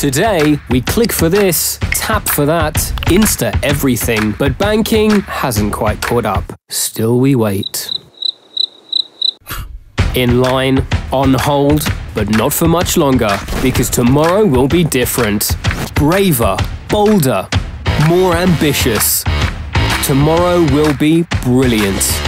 Today, we click for this, tap for that, Insta everything, but banking hasn't quite caught up. Still, we wait. In line, on hold, but not for much longer, because tomorrow will be different. Braver, bolder, more ambitious. Tomorrow will be brilliant.